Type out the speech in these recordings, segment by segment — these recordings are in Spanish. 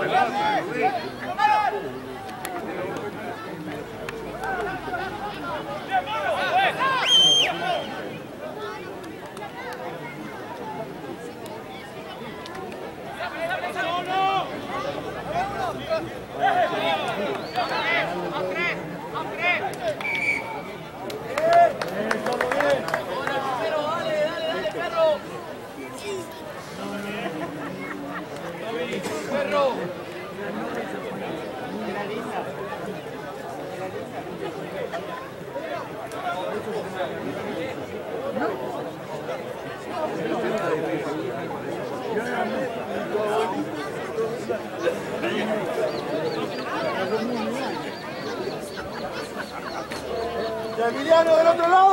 Adelante, Luis. Emiliano del otro lado.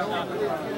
Obrigado.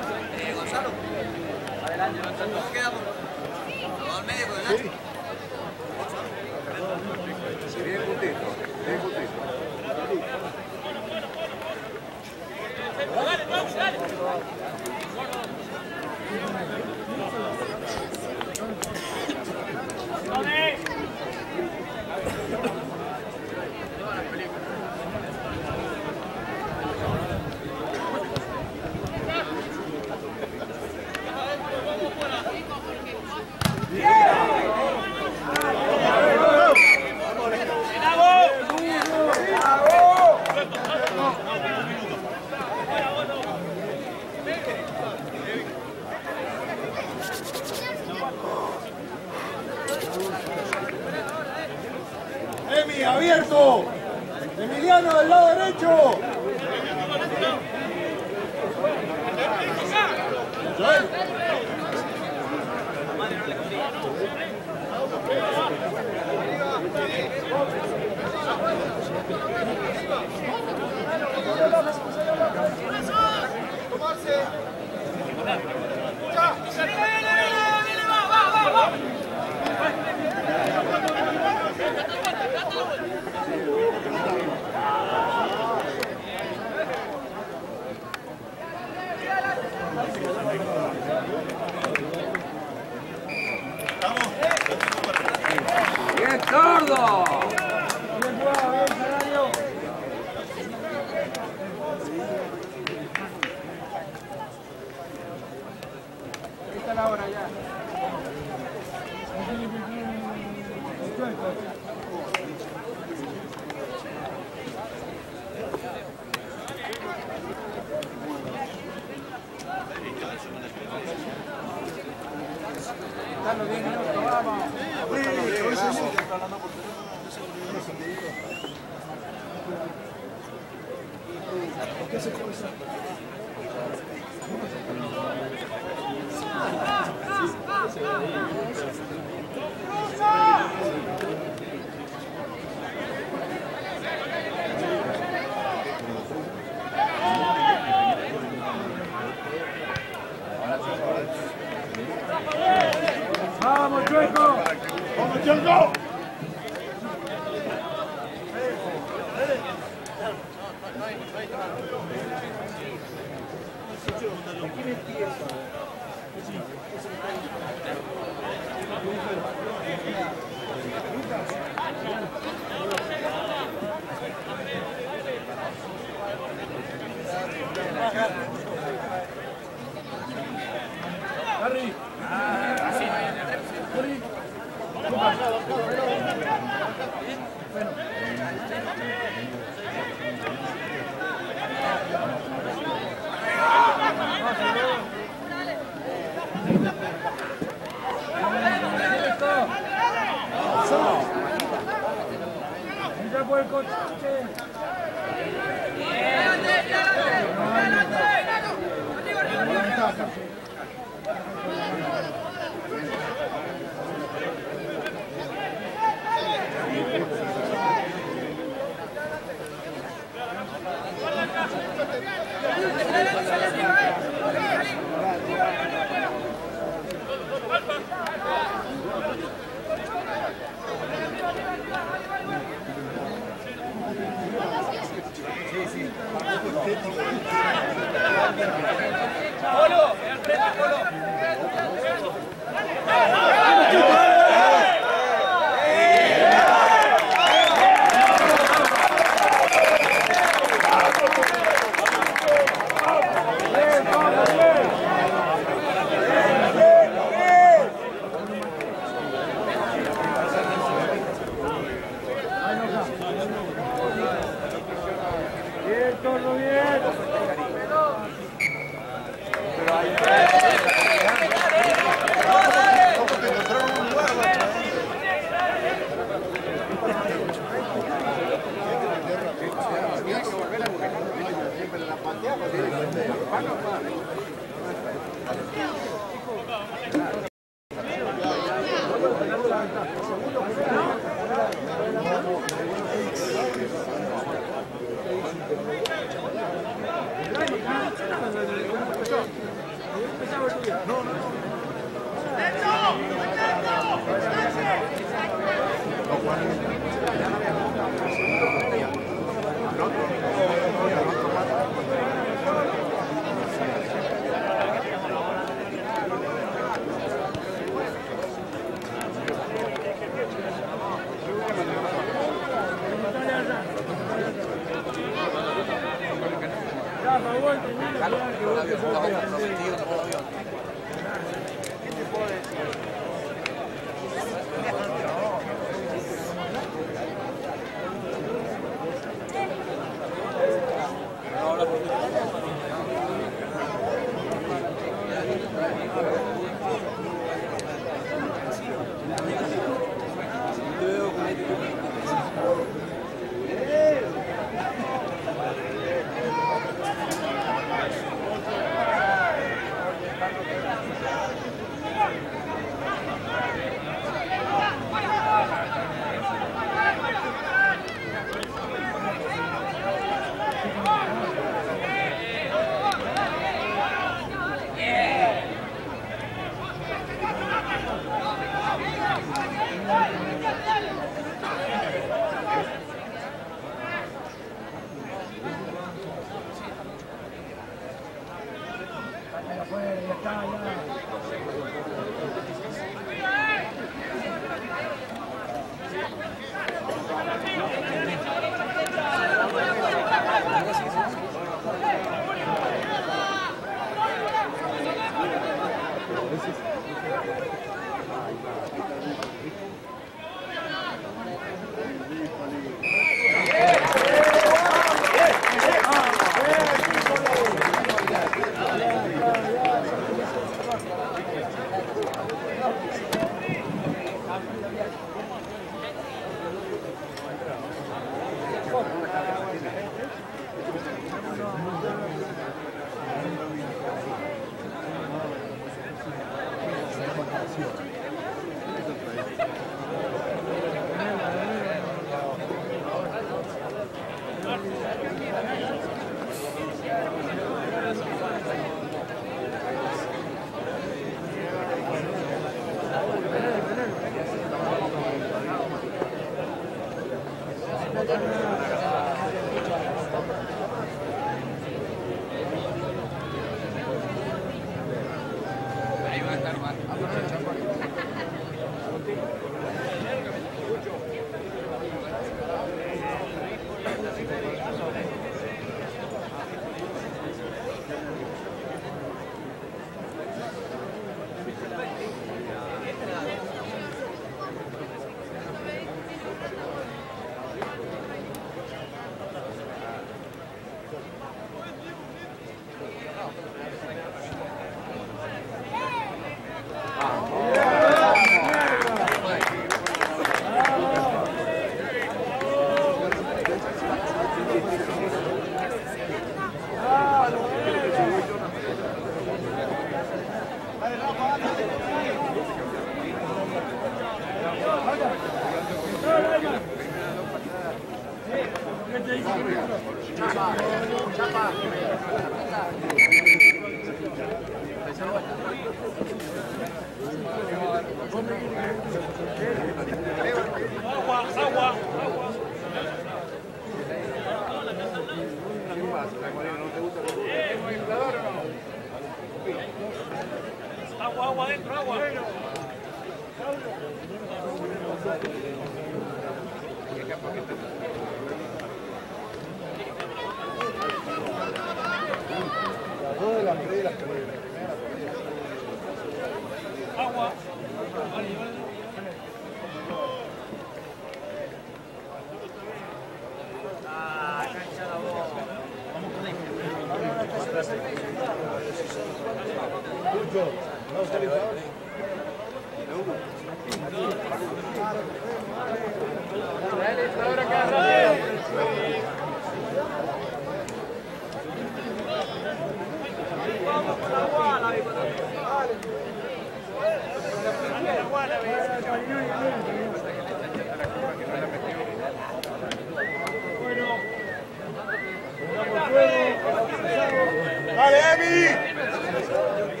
¡Dale, Emi!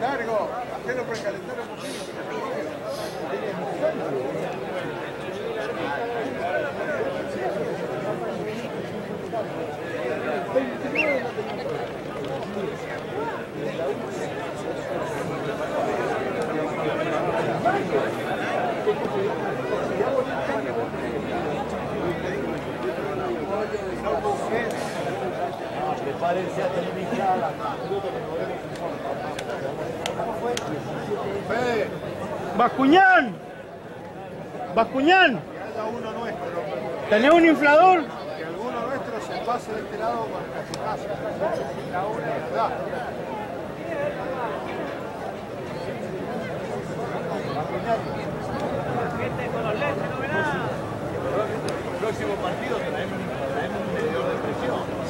Largo, hacelo precalentar un poquito. Fede, Bascuñán. Bascuñán. nuestro, ¿Tenés un inflador? que alguno nuestro se pase de este lado con su casa. La una, ¿verdad? Gente con los lentes, no ve nada. Próximo partido traemos, traemos un medidor de presión.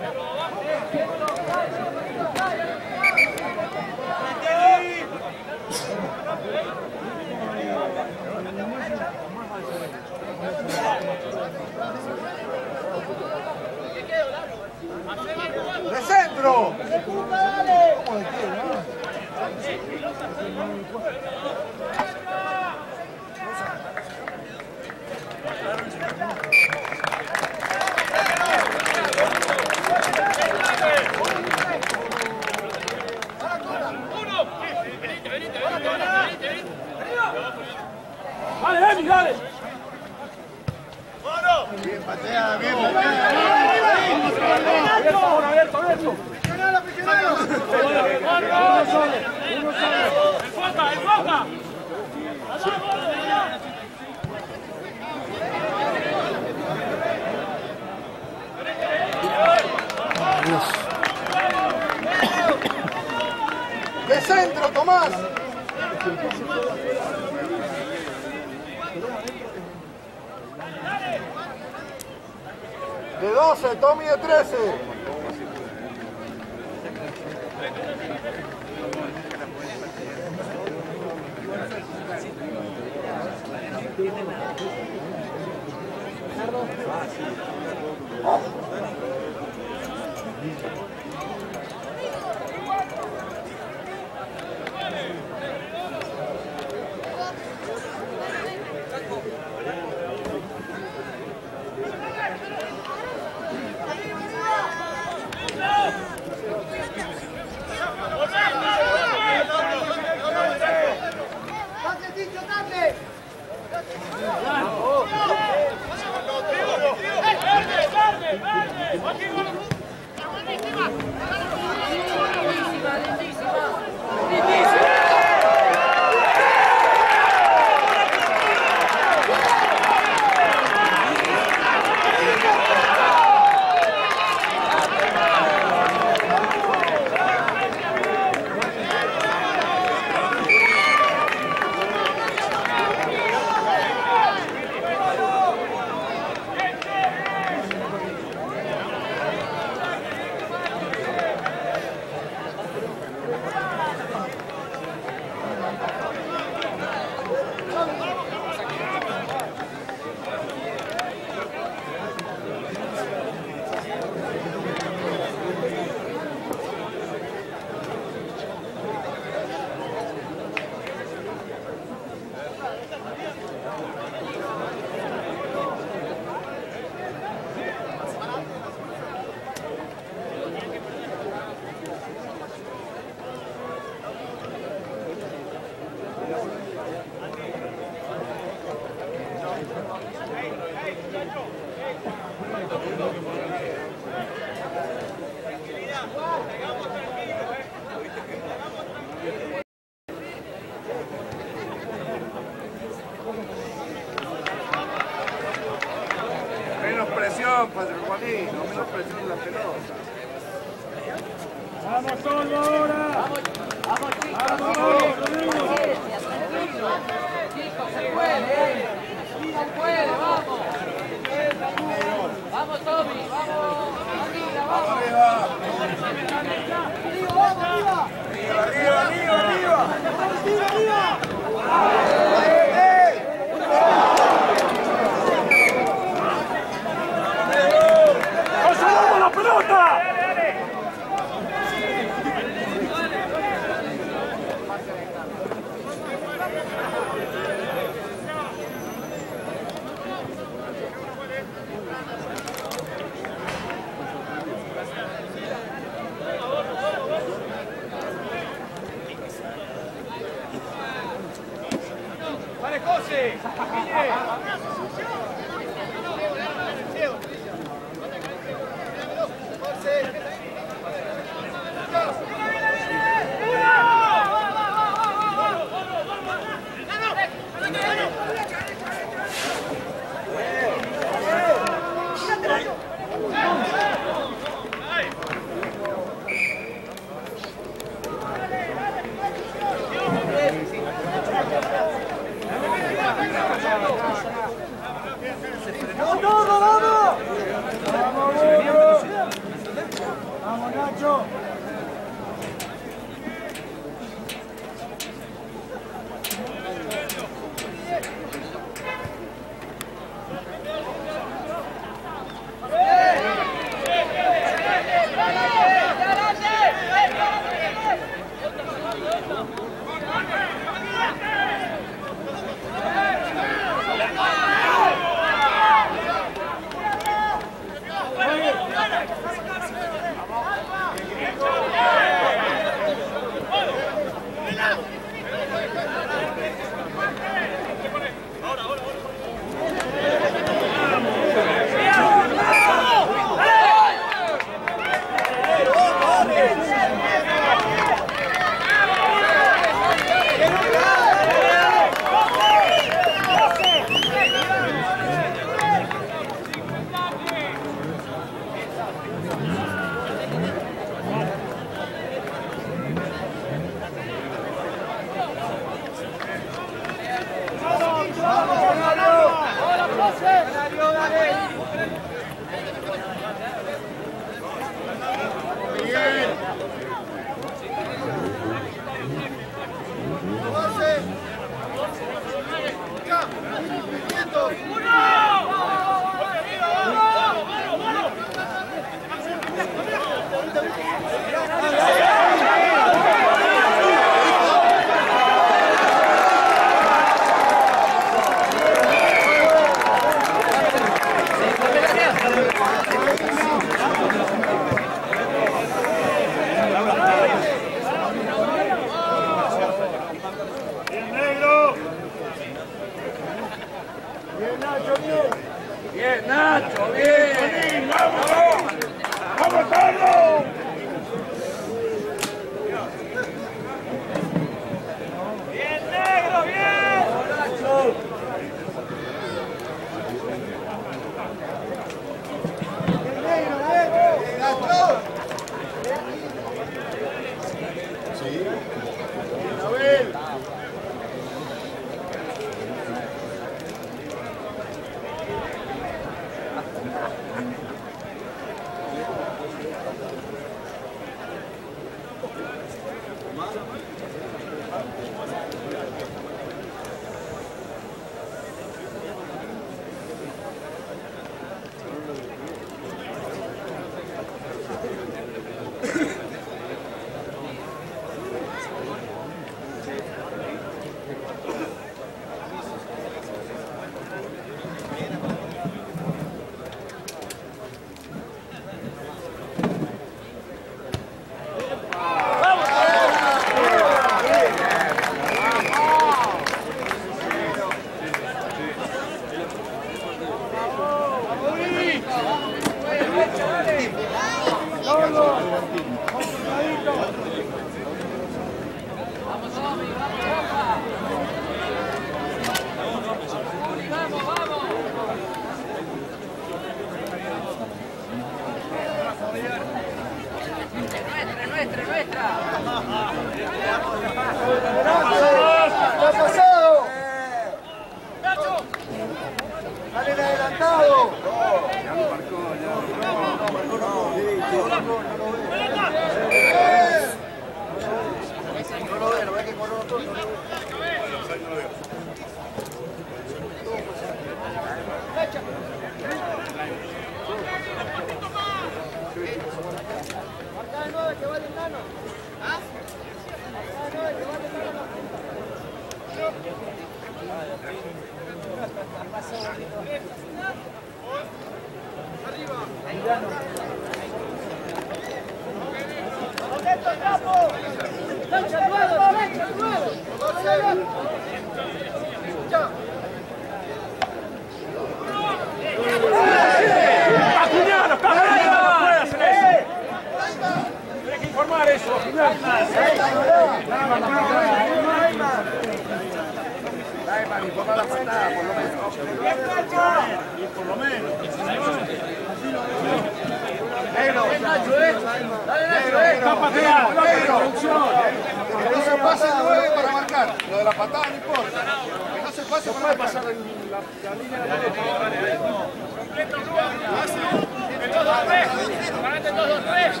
Uno, dos, tres.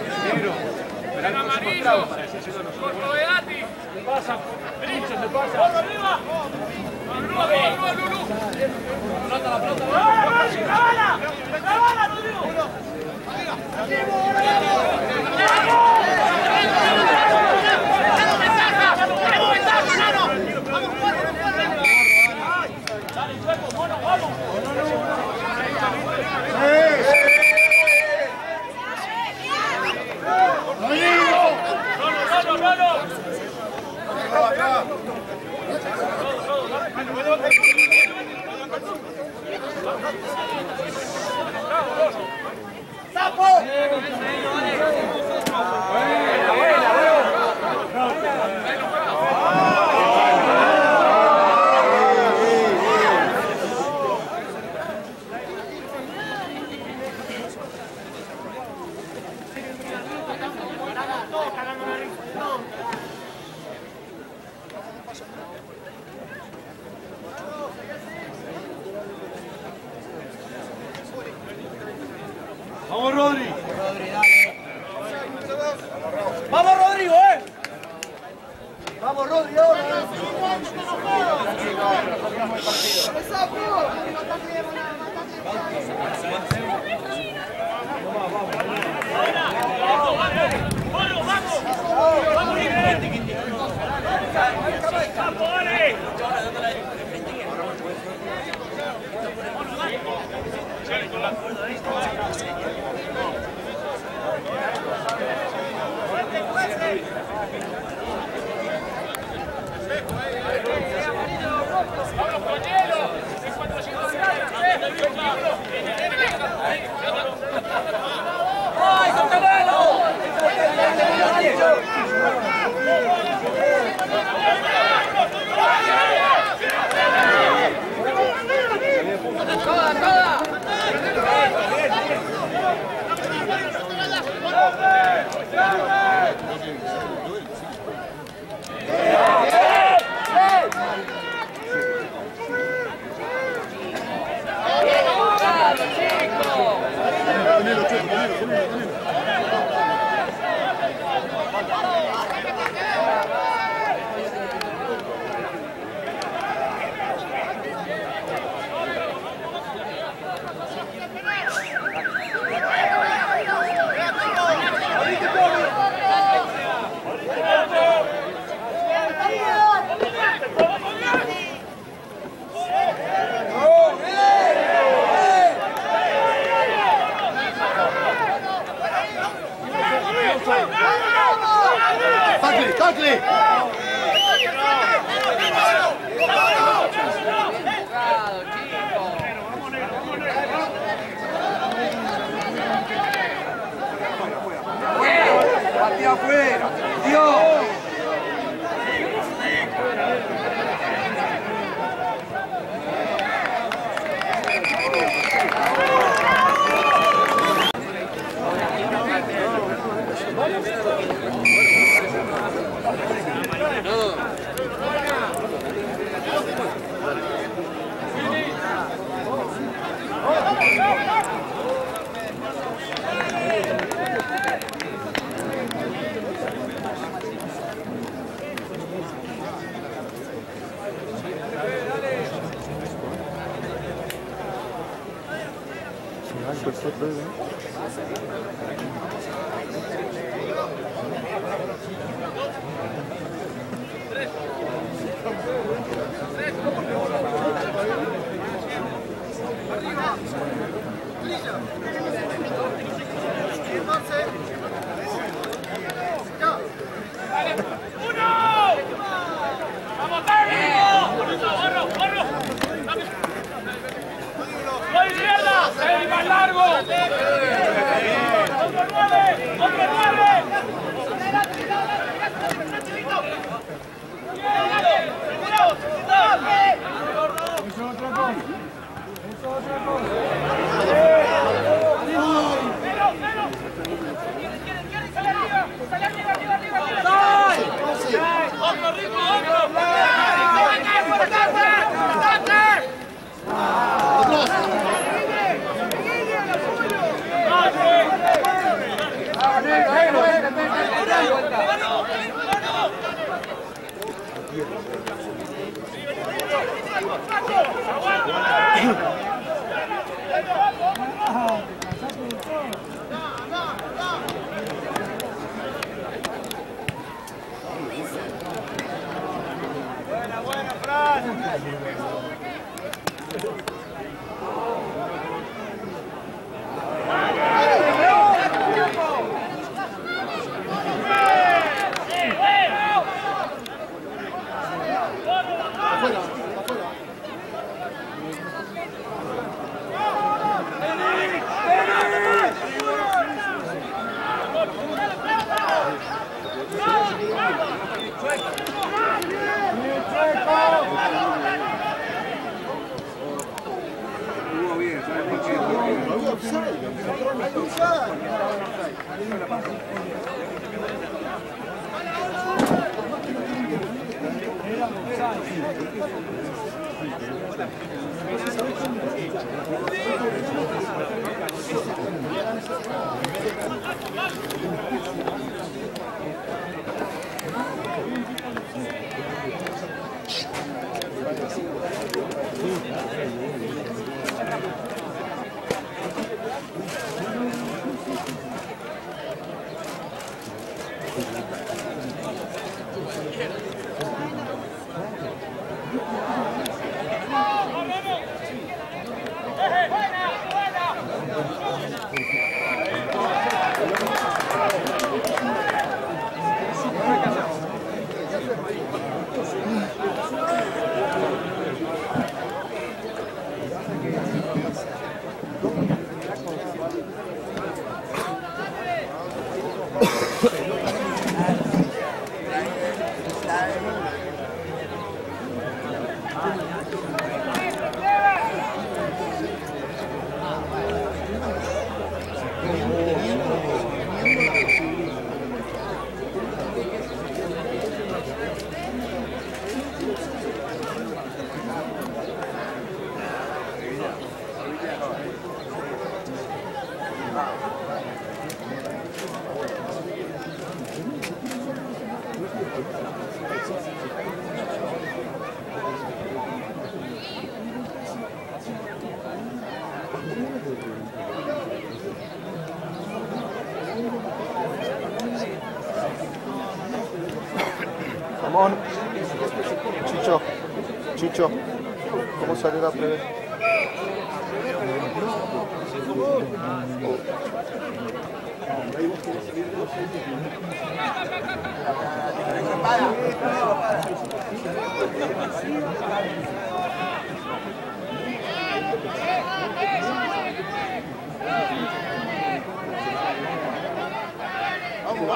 El amarillo. Corto de Ati. Se pasa. Brincho, se pasa. ¡Vamos arriba! ¡Vamos, vamos, Lulú! ¡Plata, la plata! ¡La bala! ¡La bala, Lulú! ¡Arriba! ¡Arriba! ¡Arriba! Tá Sapo!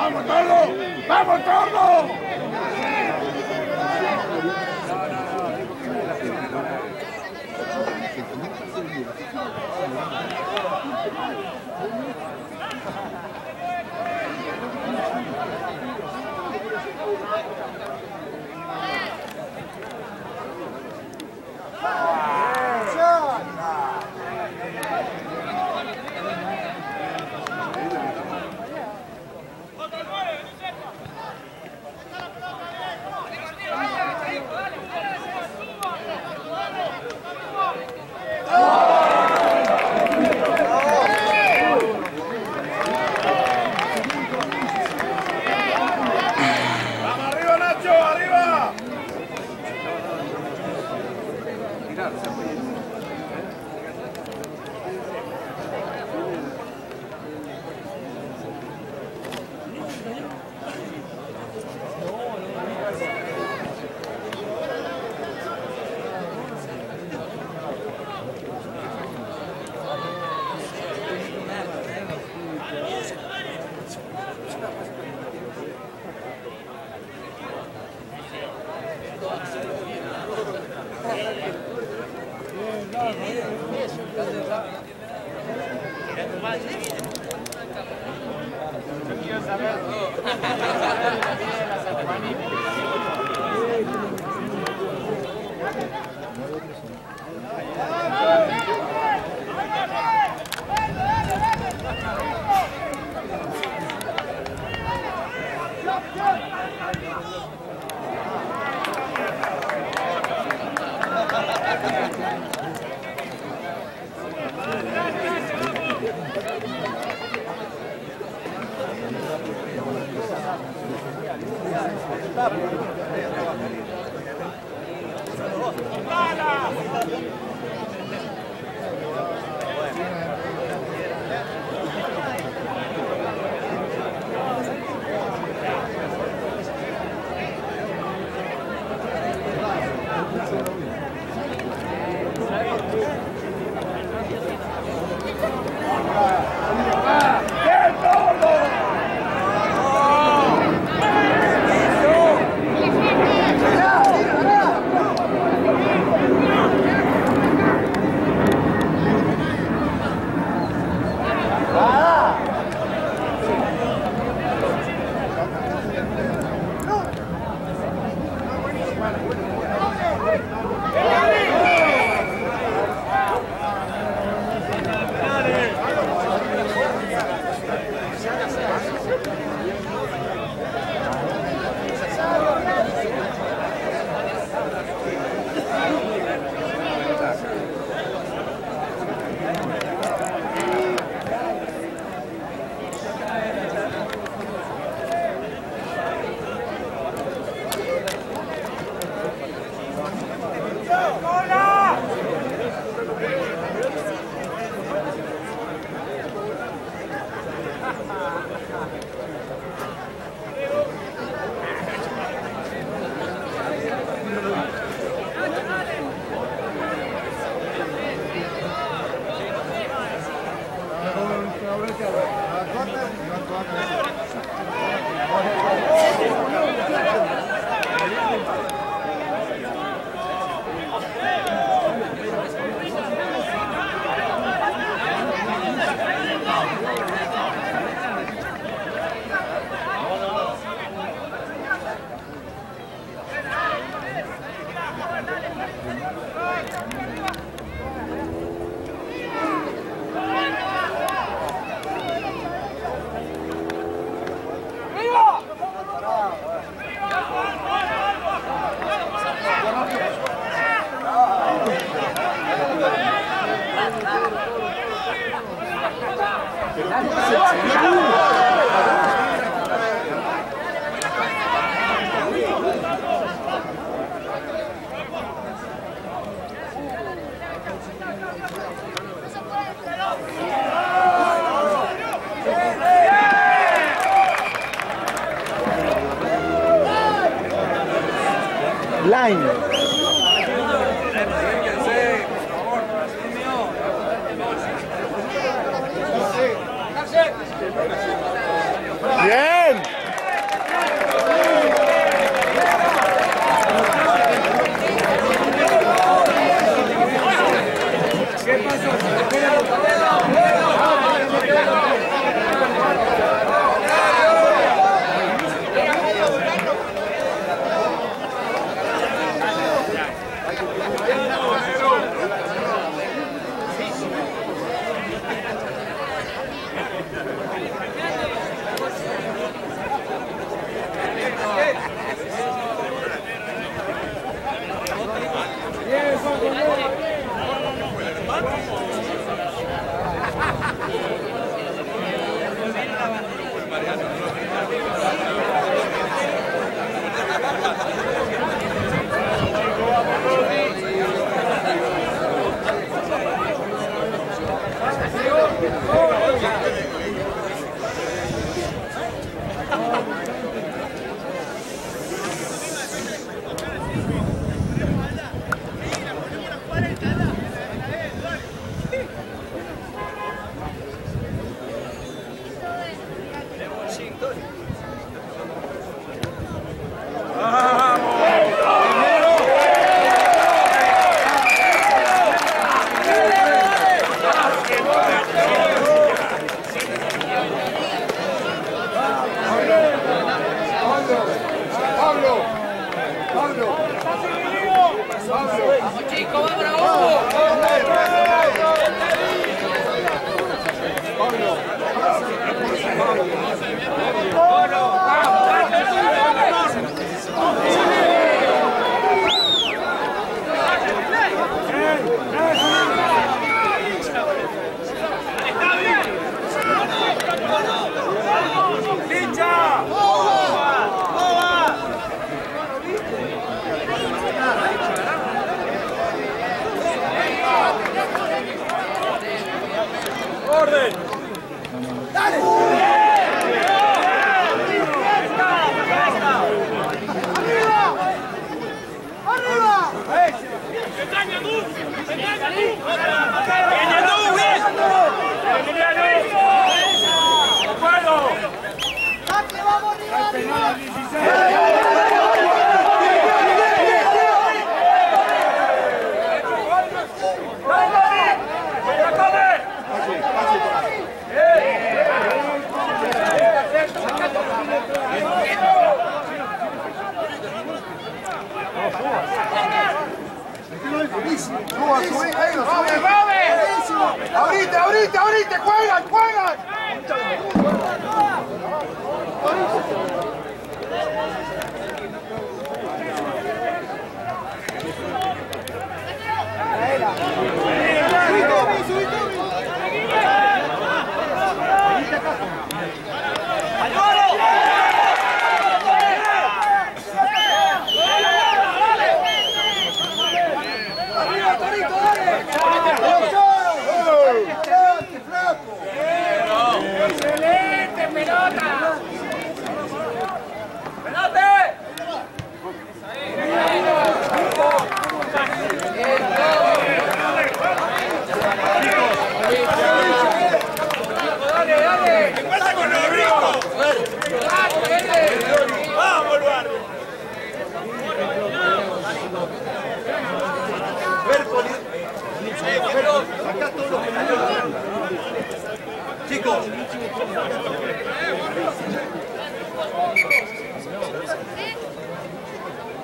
¡Vamos, Tordo! ¡Vamos, Tordo!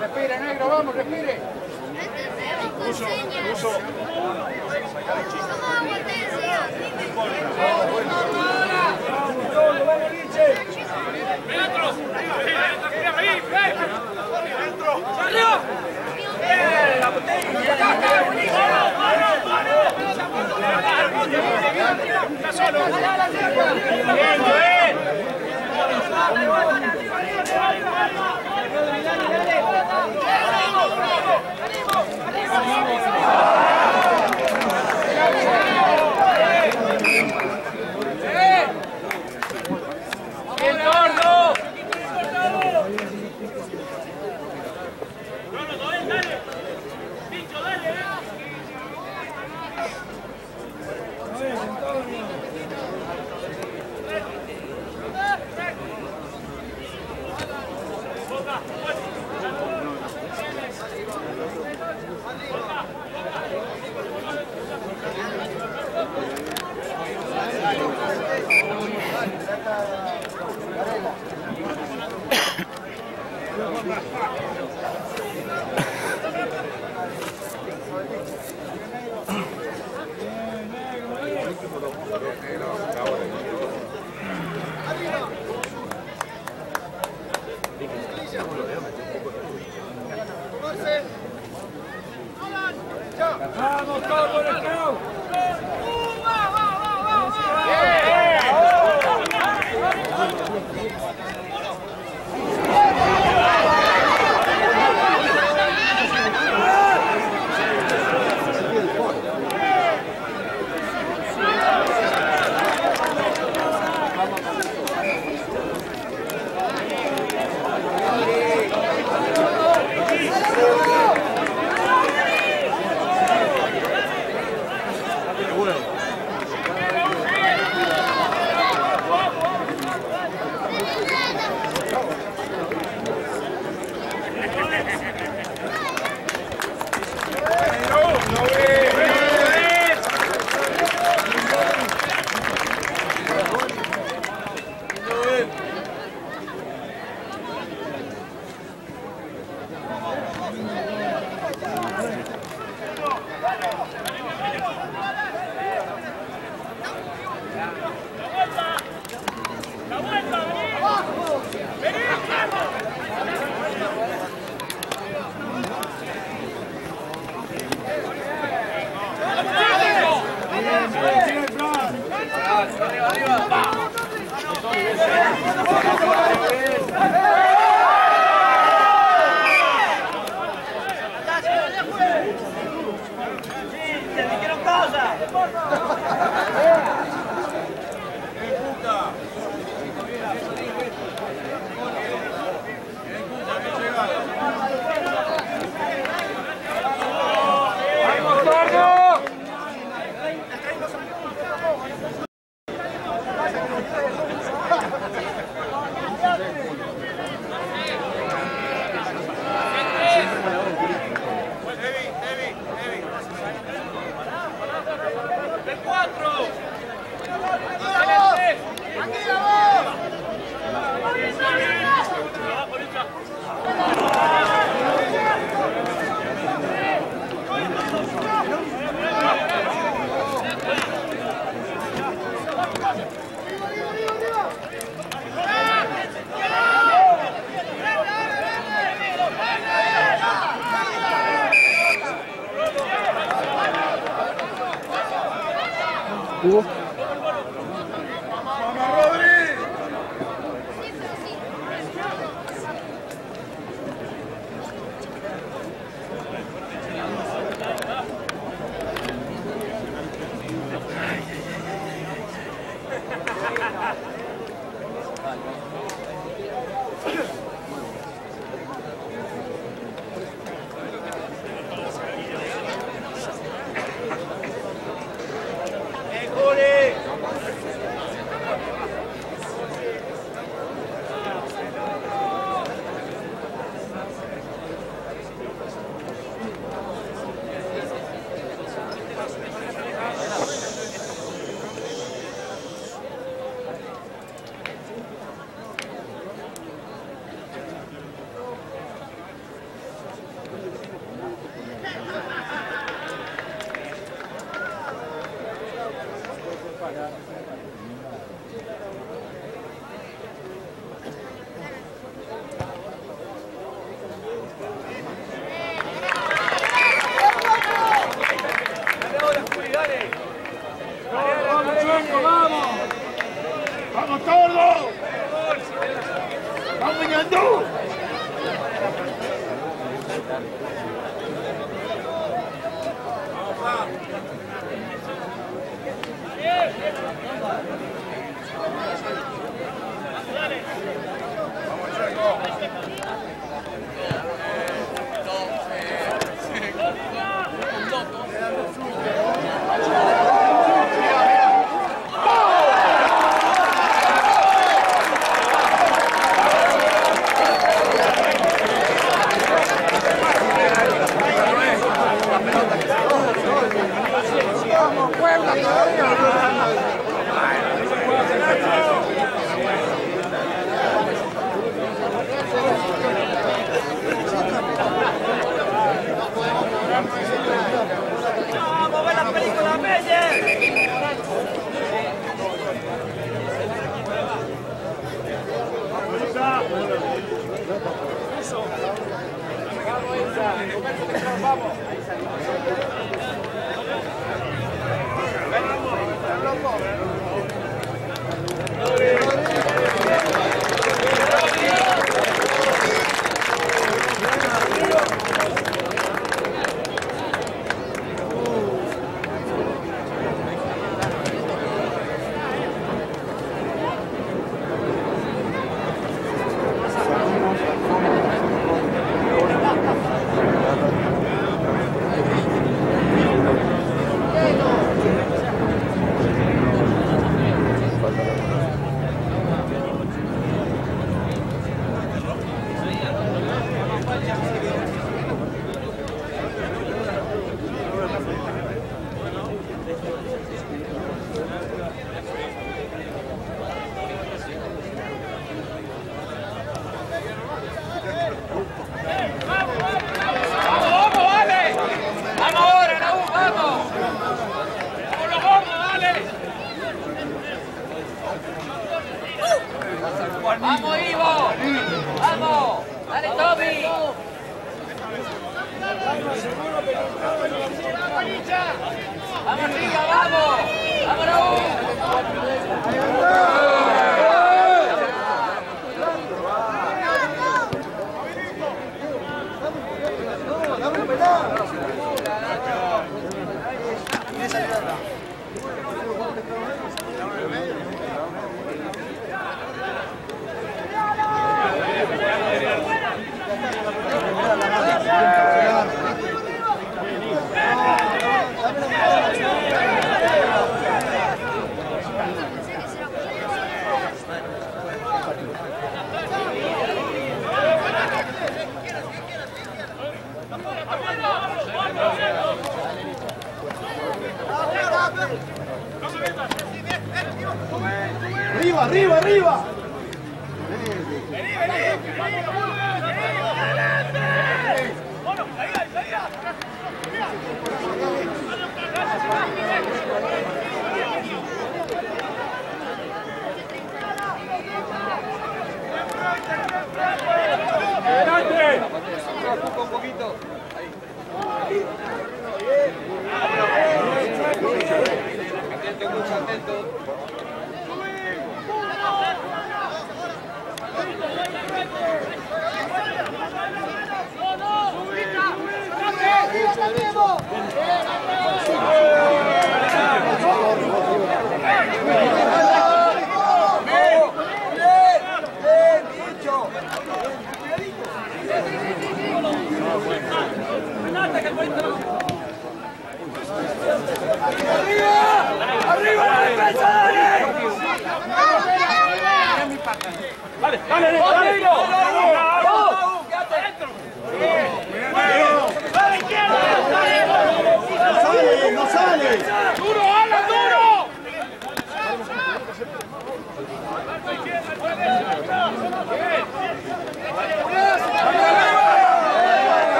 Respire, negro, vamos, respire. ¡Arriba,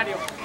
¡Uno!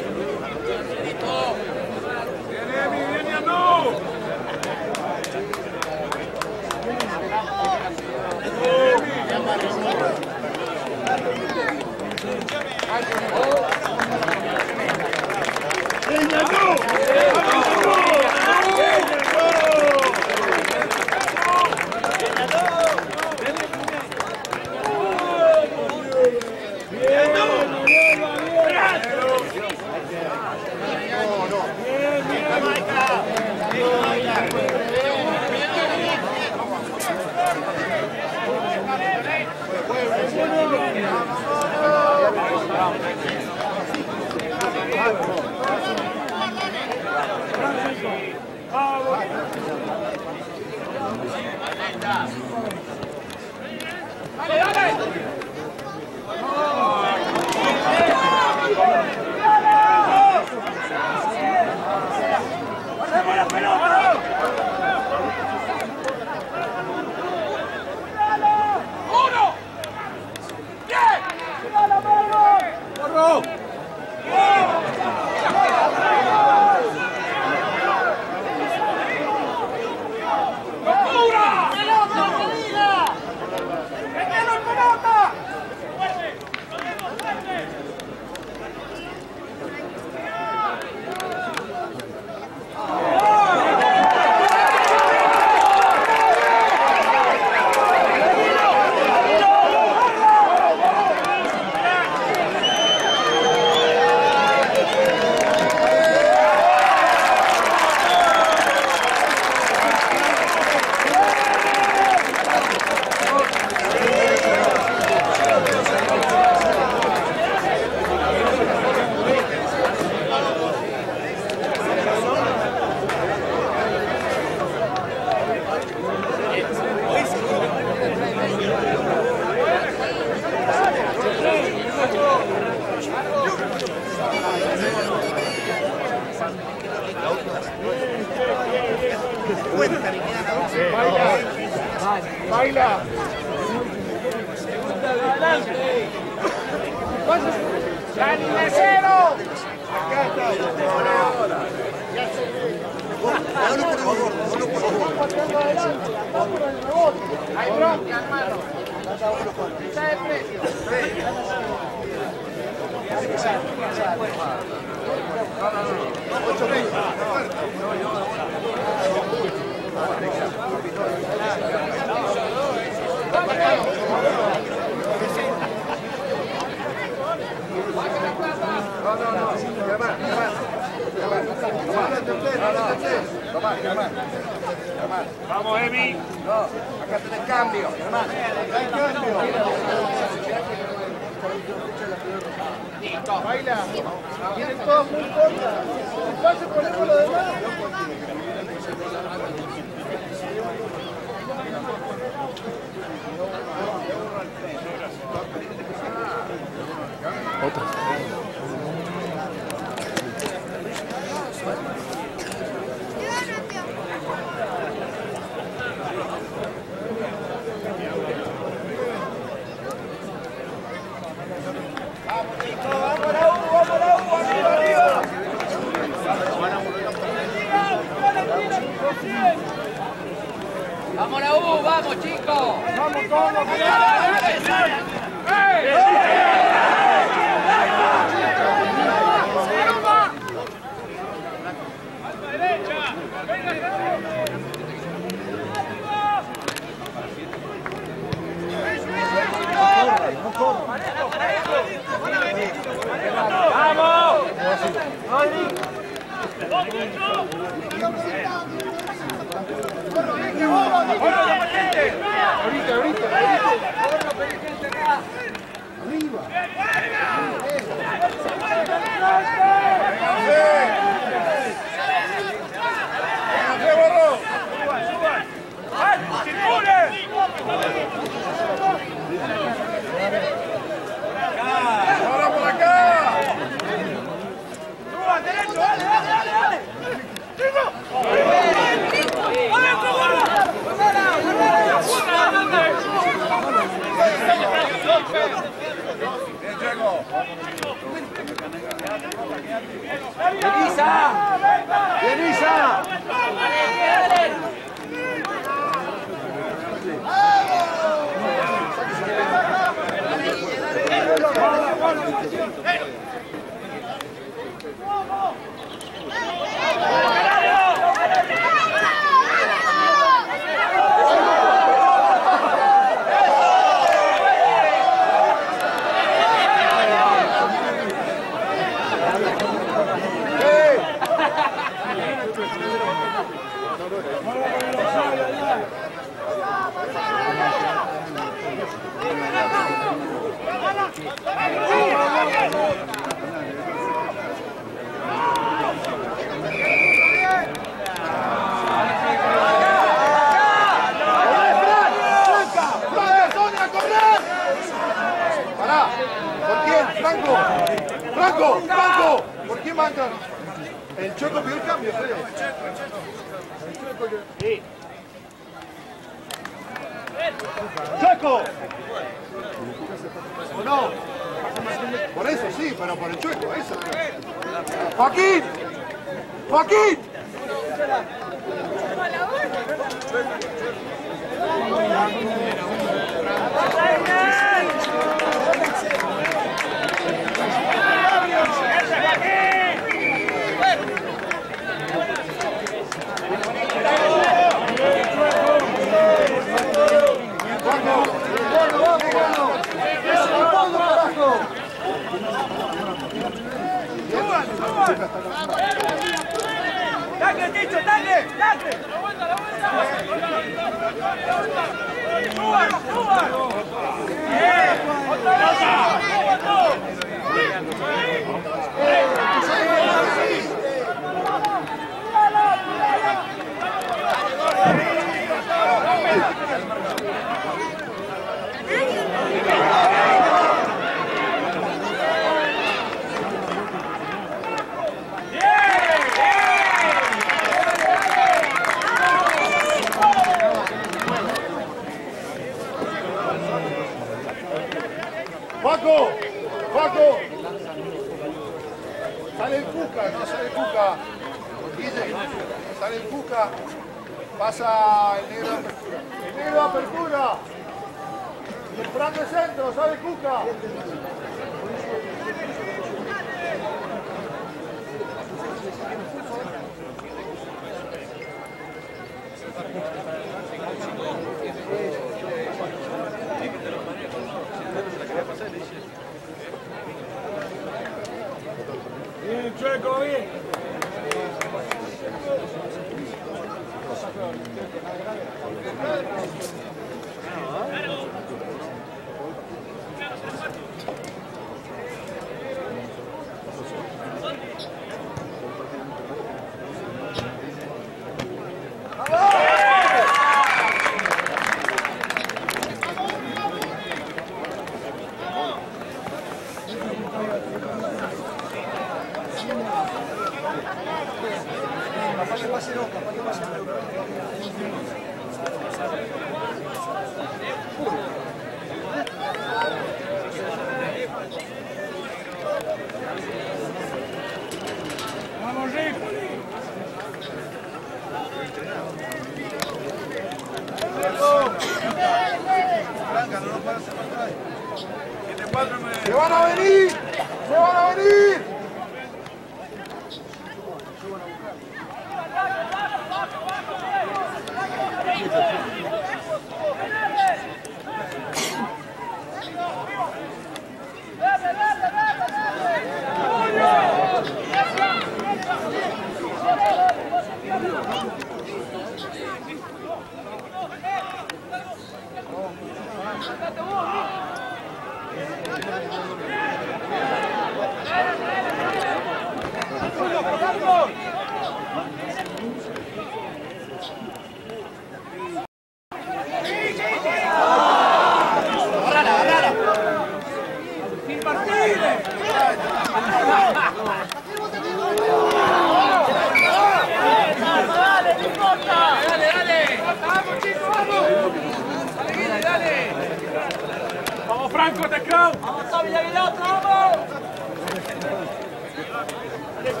Yes,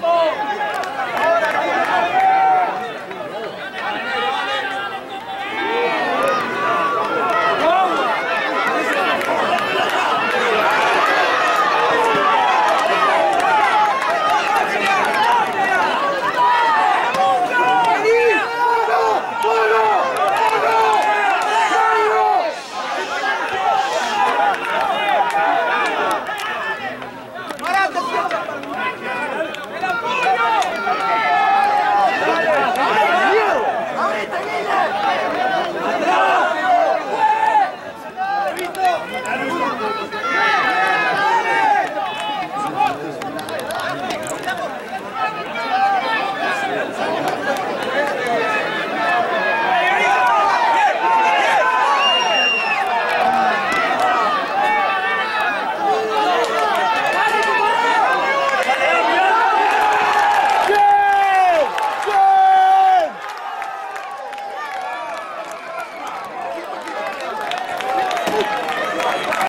Careful!